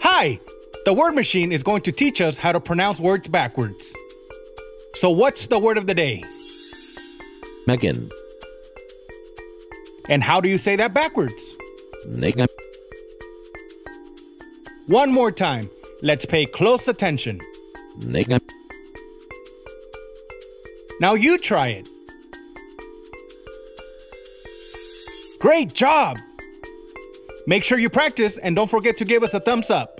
Hi! The word machine is going to teach us how to pronounce words backwards. So, what's the word of the day? Meghan. And how do you say that backwards? Megan. One more time. Let's pay close attention. Megan. Now you try it. Great job! Make sure you practice and don't forget to give us a thumbs up.